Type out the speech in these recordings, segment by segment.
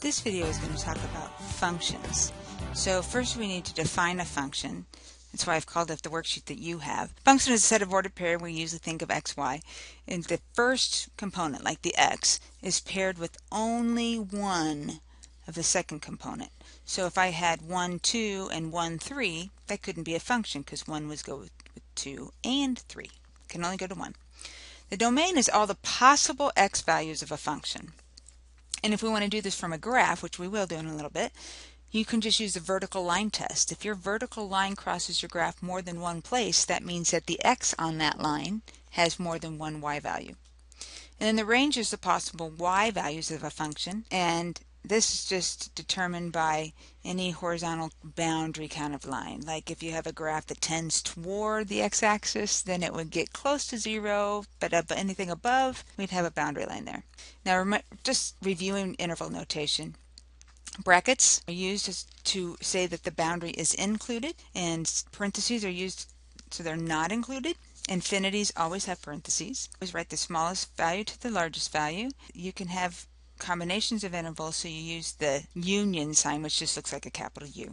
This video is going to talk about functions. So first we need to define a function. That's why I've called it the worksheet that you have. Function is a set of ordered pair. We usually think of x, y. And the first component, like the x, is paired with only one of the second component. So if I had 1, 2 and 1, 3, that couldn't be a function because 1 was go with 2 and 3. It can only go to 1. The domain is all the possible x values of a function. And if we want to do this from a graph, which we will do in a little bit, you can just use the vertical line test. If your vertical line crosses your graph more than one place, that means that the x on that line has more than one y value. And then the range is the possible y values of a function, and this is just determined by any horizontal boundary kind of line. Like if you have a graph that tends toward the x-axis, then it would get close to zero, but anything above, we'd have a boundary line there. Now, just reviewing interval notation. Brackets are used to say that the boundary is included, and parentheses are used so they're not included. Infinities always have parentheses. Always write the smallest value to the largest value. You can have combinations of intervals, so you use the union sign, which just looks like a capital U.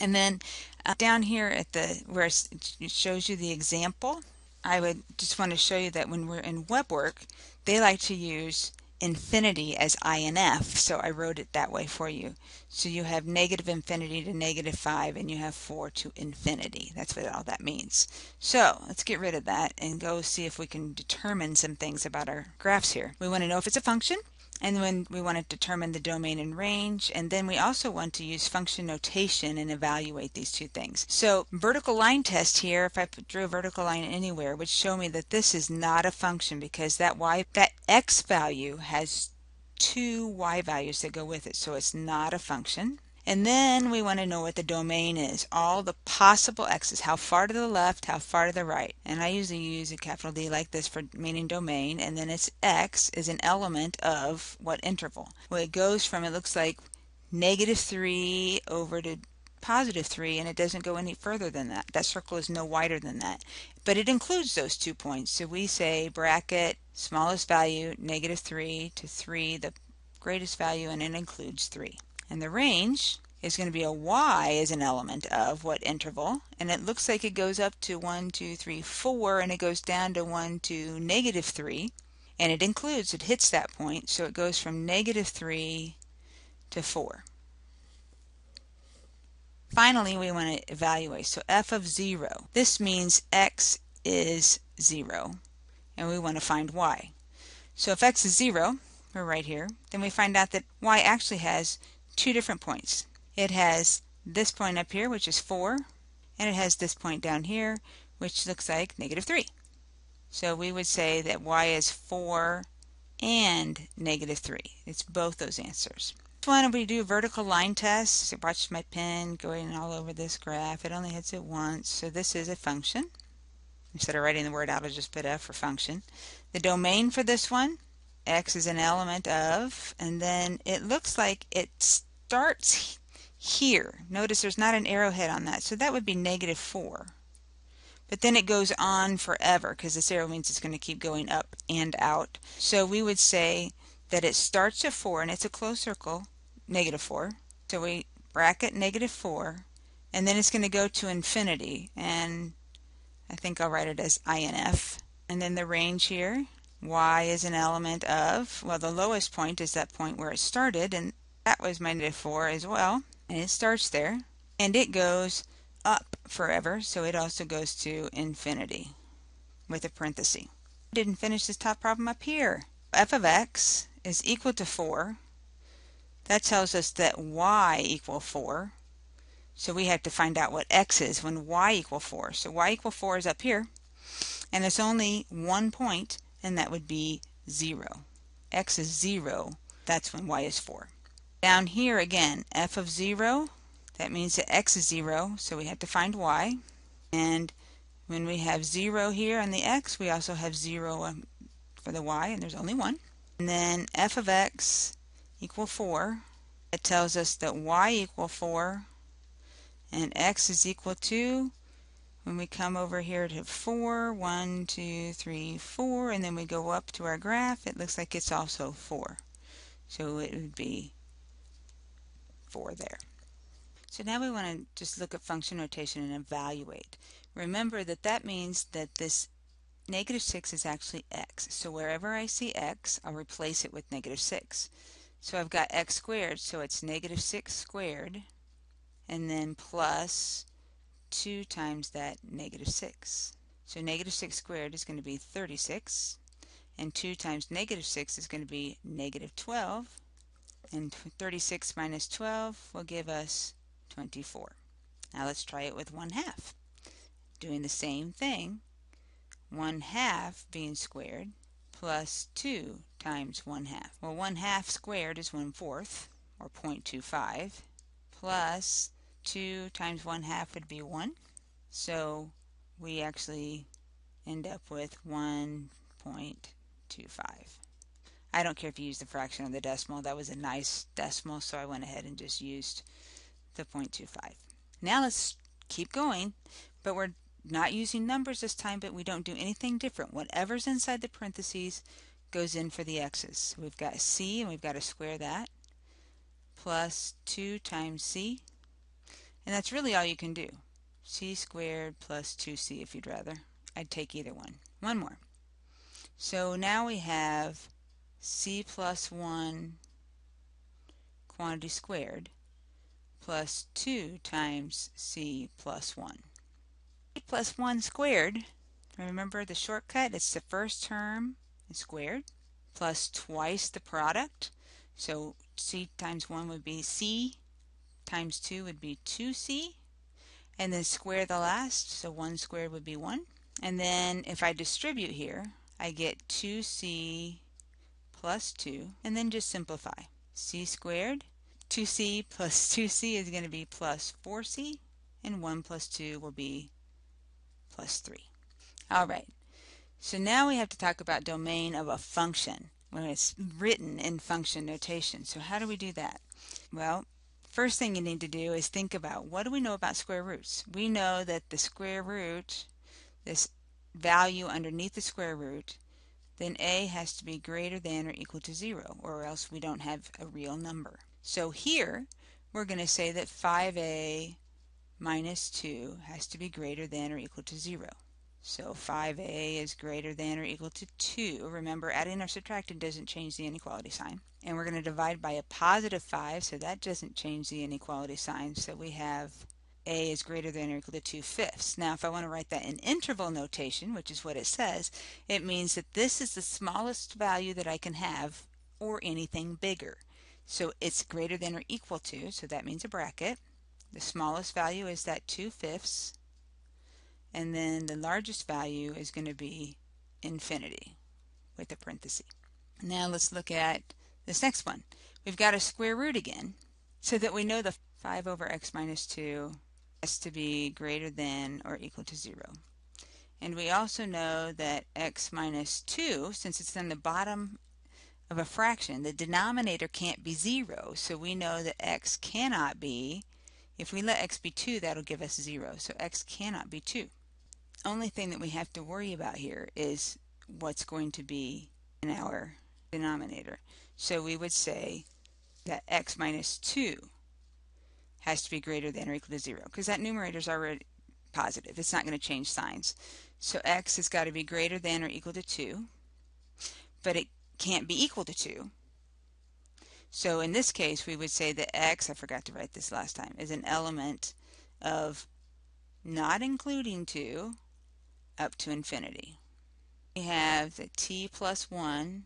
And then uh, down here at the where it shows you the example, I would just want to show you that when we're in WebWork, they like to use infinity as INF, so I wrote it that way for you. So you have negative infinity to negative 5, and you have 4 to infinity. That's what all that means. So let's get rid of that and go see if we can determine some things about our graphs here. We want to know if it's a function, and then we want to determine the domain and range and then we also want to use function notation and evaluate these two things. So vertical line test here if I drew a vertical line anywhere would show me that this is not a function because that y that x value has two y values that go with it so it's not a function. And then we want to know what the domain is, all the possible x's, how far to the left, how far to the right. And I usually use a capital D like this for meaning domain, and then its x is an element of what interval. Well, it goes from, it looks like negative 3 over to positive 3 and it doesn't go any further than that. That circle is no wider than that. But it includes those two points. So we say bracket smallest value negative 3 to 3 the greatest value and it includes 3. And the range is going to be a y as an element of what interval. And it looks like it goes up to 1, 2, 3, 4, and it goes down to 1 2, negative 3. And it includes, it hits that point, so it goes from negative 3 to 4. Finally, we want to evaluate. So f of 0. This means x is 0, and we want to find y. So if x is 0, we're right here, then we find out that y actually has two different points. It has this point up here, which is 4, and it has this point down here, which looks like negative 3. So we would say that y is 4 and negative 3. It's both those answers. One, we do vertical line test. So watch my pen going all over this graph. It only hits it once, so this is a function. Instead of writing the word out, I'll just put f for function. The domain for this one, x is an element of, and then it looks like it's starts here. Notice there's not an arrowhead on that, so that would be negative 4. But then it goes on forever because this arrow means it's going to keep going up and out. So we would say that it starts at 4 and it's a closed circle, negative 4. So we bracket negative 4 and then it's going to go to infinity and I think I'll write it as INF. And then the range here, y is an element of, well the lowest point is that point where it started and that was my negative 4 as well. And it starts there. And it goes up forever, so it also goes to infinity with a parenthesis. Didn't finish this top problem up here. f of x is equal to 4. That tells us that y equal 4. So we have to find out what x is when y equal 4. So y equal 4 is up here. And there's only one point, and that would be 0. x is 0. That's when y is 4. Down here again, f of 0, that means that x is 0, so we have to find y. And when we have 0 here on the x, we also have 0 um, for the y, and there's only one. And then f of x equal 4. It tells us that y equal 4 and x is equal to, when we come over here to 4, 1, 2, 3, 4, and then we go up to our graph, it looks like it's also 4. So it would be 4 there. So now we want to just look at function notation and evaluate. Remember that that means that this negative 6 is actually x. So wherever I see x, I'll replace it with negative 6. So I've got x squared, so it's negative 6 squared, and then plus 2 times that negative 6. So negative 6 squared is going to be 36, and 2 times negative 6 is going to be negative 12, and 36 minus 12 will give us 24. Now let's try it with 1 half. Doing the same thing, 1 half being squared plus 2 times 1 half. Well, 1 half squared is 1 fourth, or 0.25, plus 2 times 1 half would be 1. So we actually end up with 1.25. I don't care if you use the fraction or the decimal. That was a nice decimal, so I went ahead and just used the 0.25. Now let's keep going, but we're not using numbers this time, but we don't do anything different. Whatever's inside the parentheses goes in for the x's. We've got c, and we've got to square that, plus 2 times c, and that's really all you can do. c squared plus 2c if you'd rather. I'd take either one. One more. So now we have c plus 1 quantity squared plus 2 times c plus 1. c plus 1 squared, remember the shortcut, it's the first term squared plus twice the product. So c times 1 would be c times 2 would be 2c and then square the last so 1 squared would be 1 and then if I distribute here I get 2c plus 2 and then just simplify c squared 2c plus 2c is going to be plus 4c, and 1 plus 2 will be plus 3. All right, so now we have to talk about domain of a function when it's written in function notation. So how do we do that? Well, first thing you need to do is think about what do we know about square roots? We know that the square root, this value underneath the square root, then a has to be greater than or equal to 0, or else we don't have a real number. So here, we're going to say that 5a minus 2 has to be greater than or equal to 0. So 5a is greater than or equal to 2. Remember, adding or subtracting doesn't change the inequality sign. And we're going to divide by a positive 5, so that doesn't change the inequality sign. So we have a is greater than or equal to 2 fifths. Now, if I want to write that in interval notation, which is what it says, it means that this is the smallest value that I can have or anything bigger. So it's greater than or equal to, so that means a bracket. The smallest value is that 2 fifths. And then the largest value is going to be infinity with a parenthesis. Now let's look at this next one. We've got a square root again, so that we know the 5 over x minus 2 has to be greater than or equal to 0. And we also know that x minus 2, since it's in the bottom of a fraction, the denominator can't be 0. So we know that x cannot be, if we let x be 2, that'll give us 0. So x cannot be 2. Only thing that we have to worry about here is what's going to be in our denominator. So we would say that x minus 2 has to be greater than or equal to 0 because that numerator is already positive. It's not going to change signs. So x has got to be greater than or equal to 2, but it can't be equal to 2. So in this case, we would say that x, I forgot to write this last time, is an element of not including 2 up to infinity. We have that t plus 1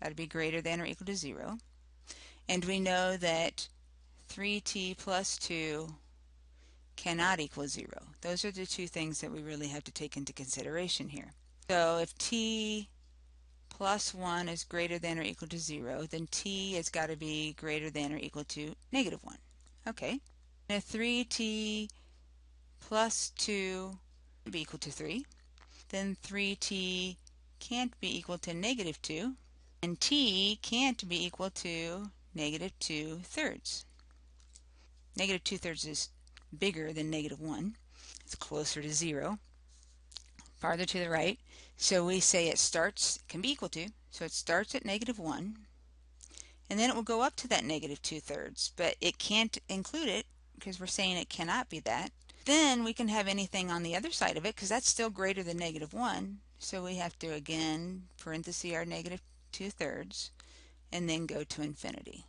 got to be greater than or equal to 0. And we know that 3t plus 2 cannot equal 0. Those are the two things that we really have to take into consideration here. So if t plus 1 is greater than or equal to 0, then t has got to be greater than or equal to negative 1. Okay. And if 3t plus 2 be equal to 3, then 3t can't be equal to negative 2, and t can't be equal to negative 2 thirds. Negative 2 thirds is bigger than negative 1. It's closer to 0 farther to the right. So we say it starts, can be equal to, so it starts at negative 1 and then it will go up to that negative 2 thirds, but it can't include it because we're saying it cannot be that. Then we can have anything on the other side of it because that's still greater than negative 1. So we have to again parenthesis our negative 2 thirds and then go to infinity.